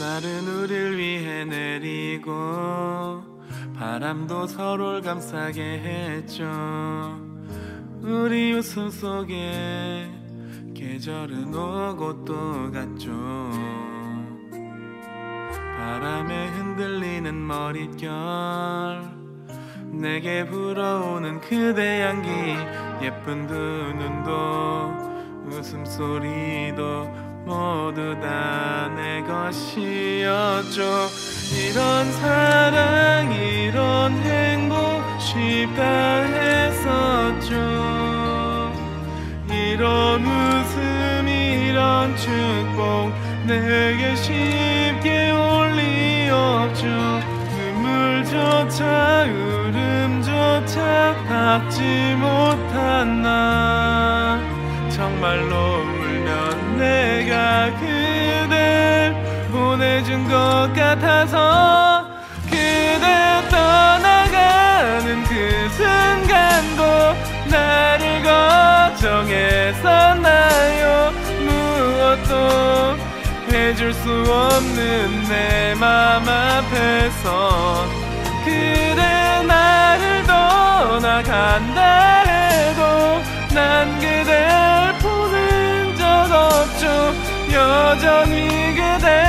햇살은 우릴 위해 내리고 바람도 서로를 감싸게 했죠. 우리 웃음 속에 계절은 오고 또 갔죠. 바람에 흔들리는 머릿결 내게 불어오는 그대 향기 예쁜 두 눈도 웃음소리도 모두 다 내 것이었죠. 이런 사랑 이런 행복 쉽다 했었죠. 이런 웃음 이런 축복 내게 쉽게 올 리 없죠. 눈물조차 울음조차 닦지 못한 그댈 보내준 것 같아서 그대 떠나가는 그 순간도 나를 걱정했었나요? 무엇도 해줄 수 없는 내 맘 앞에서 그대 나를 떠나간다 해도 난 그 여전히 그대